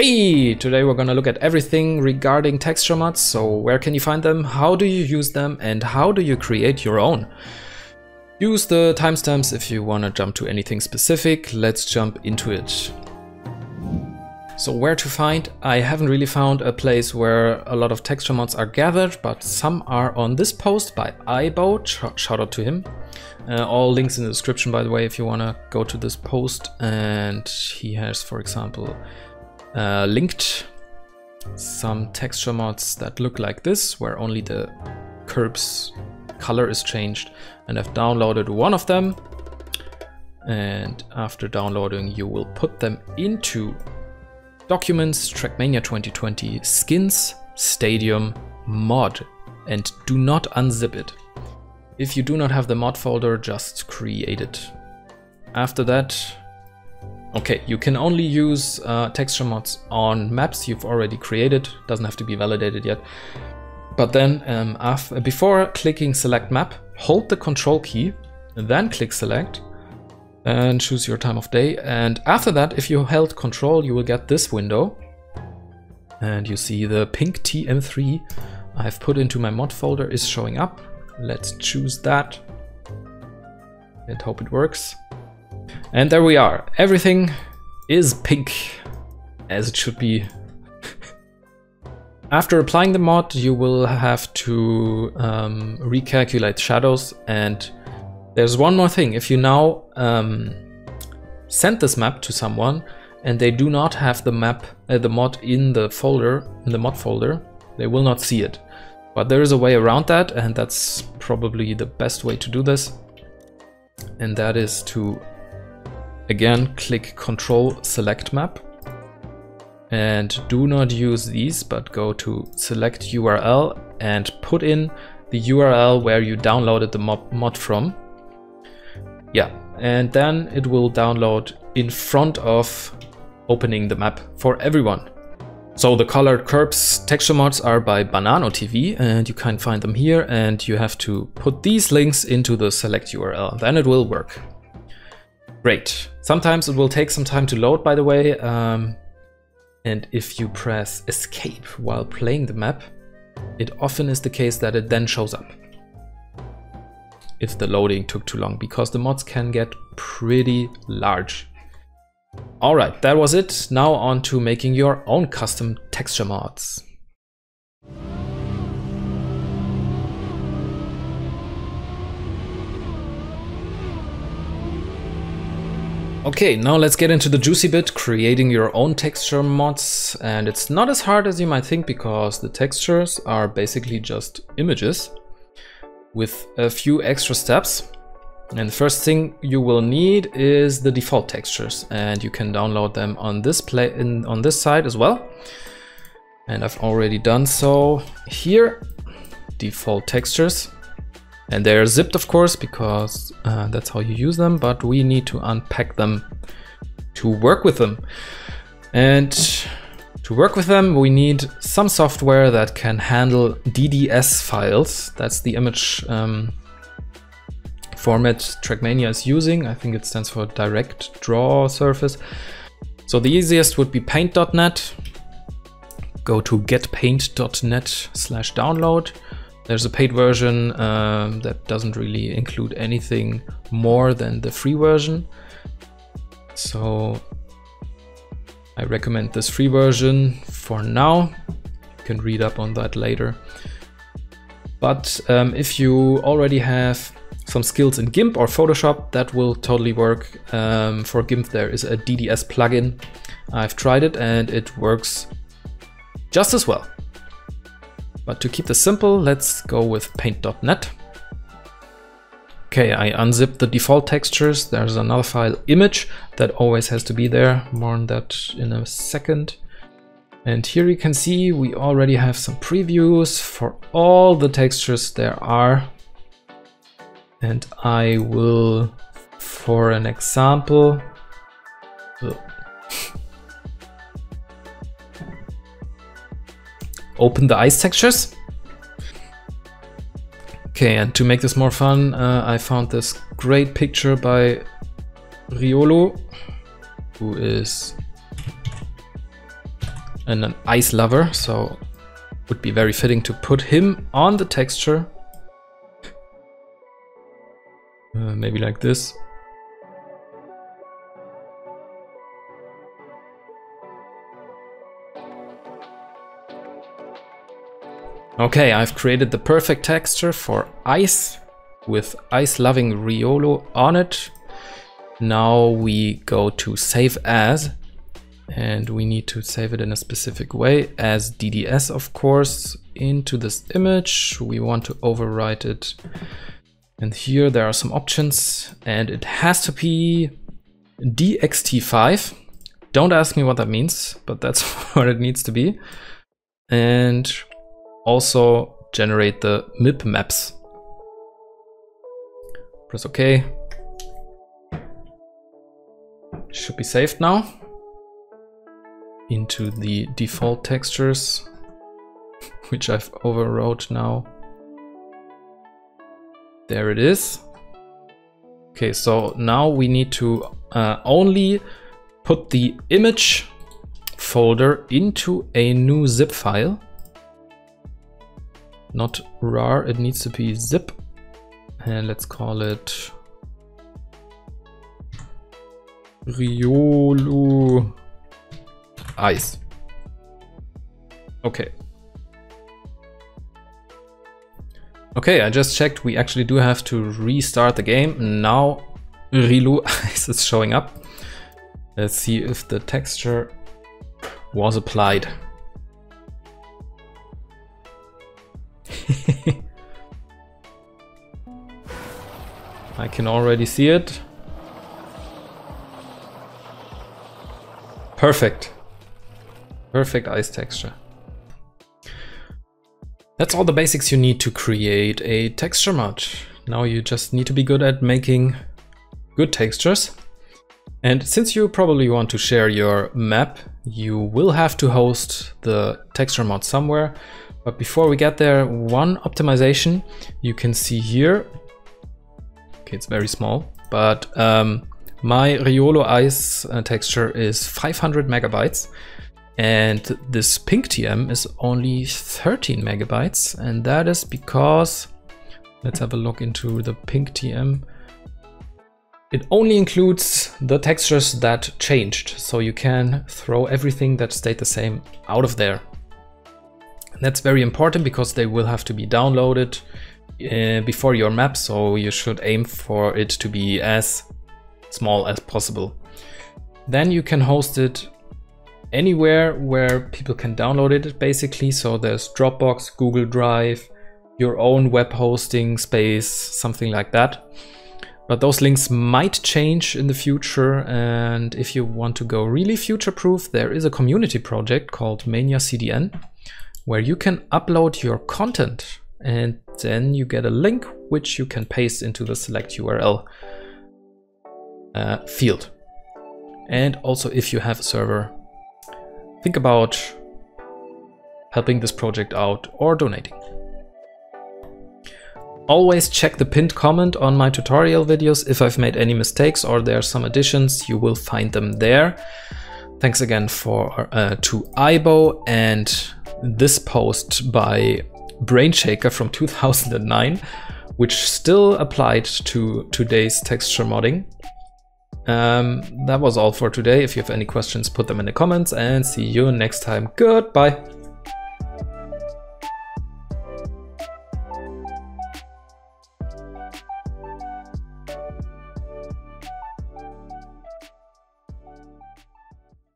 Hey, today we're gonna look at everything regarding texture mods. So where can you find them? How do you use them? And how do you create your own? Use the timestamps if you wanna jump to anything specific. Let's jump into it. So where to find? I haven't really found a place where a lot of texture mods are gathered, but some are on this post by Eyebo. Shout out to him. Uh, all links in the description, by the way, if you want to go to this post. And he has, for example, uh, linked some texture mods that look like this, where only the curbs color is changed. And I've downloaded one of them. And after downloading, you will put them into Documents, Trackmania 2020, Skins, Stadium, Mod. And do not unzip it. If you do not have the mod folder, just create it. After that, okay, you can only use uh, texture mods on maps you've already created. Doesn't have to be validated yet. But then um, after, before clicking select map, hold the control key, then click select and choose your time of day. And after that, if you held control, you will get this window. And you see the pink TM3 I've put into my mod folder is showing up. Let's choose that and hope it works. And there we are. Everything is pink as it should be. After applying the mod, you will have to um, recalculate shadows. And there's one more thing. If you now um, send this map to someone and they do not have the map, uh, the mod in the folder, in the mod folder, they will not see it. But there is a way around that, and that's probably the best way to do this. And that is to, again, click Control Select Map. And do not use these, but go to Select URL and put in the URL where you downloaded the mod from. Yeah, and then it will download in front of opening the map for everyone. So the colored curbs texture mods are by Banano TV and you can find them here and you have to put these links into the select URL, then it will work. Great. Sometimes it will take some time to load, by the way. Um, and if you press escape while playing the map, it often is the case that it then shows up. If the loading took too long, because the mods can get pretty large. Alright, that was it. Now on to making your own custom texture mods. Okay, now let's get into the juicy bit, creating your own texture mods. And it's not as hard as you might think because the textures are basically just images with a few extra steps. And the first thing you will need is the default textures and you can download them on this play in on this side as well. And I've already done so here, default textures. And they're zipped of course, because uh, that's how you use them, but we need to unpack them to work with them. And to work with them, we need some software that can handle DDS files. That's the image um, format Trackmania is using. I think it stands for Direct Draw Surface. So the easiest would be paint.net. Go to getpaint.net slash download. There's a paid version um, that doesn't really include anything more than the free version. So I recommend this free version for now. You can read up on that later. But um, if you already have some skills in GIMP or Photoshop, that will totally work. Um, for GIMP there is a DDS plugin. I've tried it and it works just as well. But to keep this simple, let's go with paint.net. Okay, I unzip the default textures. There's another file image that always has to be there. More on that in a second. And here you can see we already have some previews for all the textures there are and I will, for an example, open the ice textures. Okay, and to make this more fun, uh, I found this great picture by Riolo, who is and an ice lover, so would be very fitting to put him on the texture. Uh, maybe like this. Okay, I've created the perfect texture for ice with ice loving Riolo on it. Now we go to save as and we need to save it in a specific way as DDS of course into this image. We want to overwrite it and here there are some options and it has to be DXT5. Don't ask me what that means, but that's what it needs to be. And also generate the MIP maps. Press OK. Should be saved now. Into the default textures, which I've overwrote now. There it is. Okay, so now we need to uh, only put the image folder into a new zip file not rar, it needs to be zip. And let's call it Riolo Ice. Okay. Okay, I just checked. We actually do have to restart the game. Now Riolu Ice is showing up. Let's see if the texture was applied. I can already see it. Perfect. Perfect ice texture. That's all the basics you need to create a texture mod. Now you just need to be good at making good textures. And since you probably want to share your map, you will have to host the texture mod somewhere. But before we get there, one optimization you can see here. Okay, it's very small, but um, my Riolo Ice uh, texture is 500 megabytes and this pink TM is only 13 megabytes and that is because let's have a look into the pink TM it only includes the textures that changed so you can throw everything that stayed the same out of there that's very important because they will have to be downloaded uh, before your map, so you should aim for it to be as small as possible. Then you can host it anywhere where people can download it basically. So there's Dropbox, Google Drive, your own web hosting space, something like that. But those links might change in the future. And if you want to go really future proof, there is a community project called Mania CDN where you can upload your content and then you get a link which you can paste into the select URL uh, field. And also if you have a server, think about helping this project out or donating. Always check the pinned comment on my tutorial videos if I've made any mistakes or there are some additions, you will find them there. Thanks again for uh, to Eyebo and this post by Brainshaker from 2009, which still applied to today's texture modding. Um, that was all for today. If you have any questions, put them in the comments and see you next time. Goodbye.